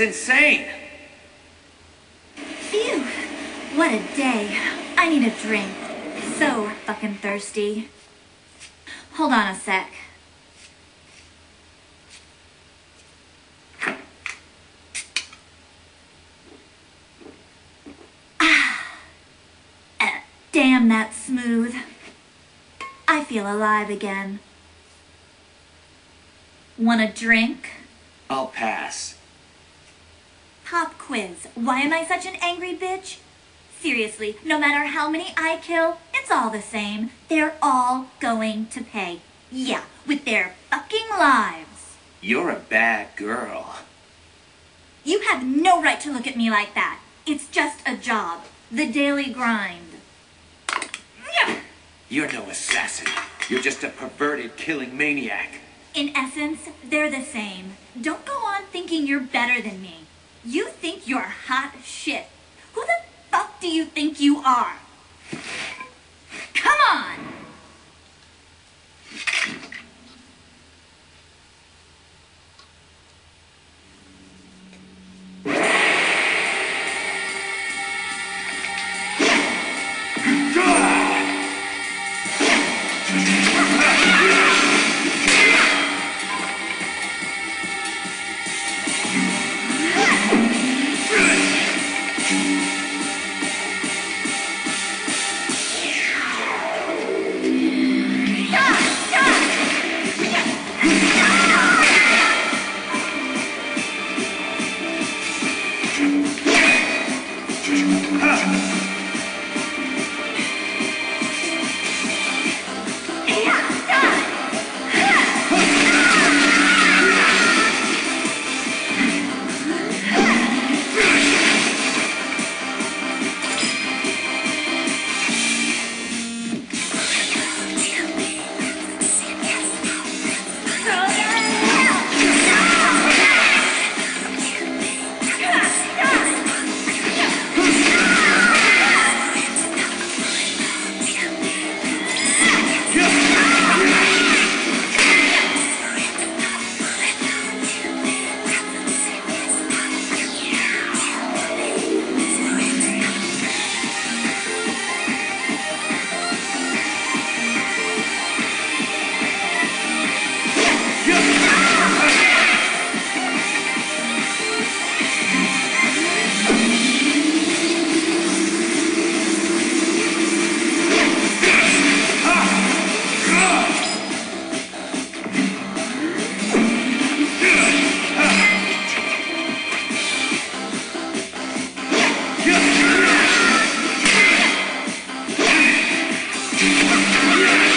is insane. Phew. What a day. I need a drink. So fucking thirsty. Hold on a sec. Ah. Uh, Damn, that's smooth. I feel alive again. Want a drink? I'll pass. Pop quiz. Why am I such an angry bitch? Seriously, no matter how many I kill, it's all the same. They're all going to pay. Yeah, with their fucking lives. You're a bad girl. You have no right to look at me like that. It's just a job. The daily grind. Yeah. You're no assassin. You're just a perverted killing maniac. In essence, they're the same. Don't go on thinking you're better than me. You think you're hot shit. Who the fuck do you think you are? Yeah.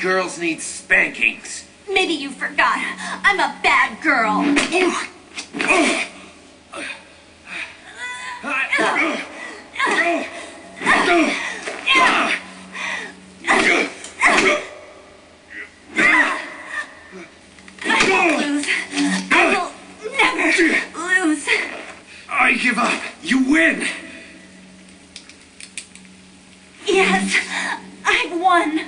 Girls need spankings. Maybe you forgot. I'm a bad girl. I lose. Never lose. I give up. You win. Yes, I've won.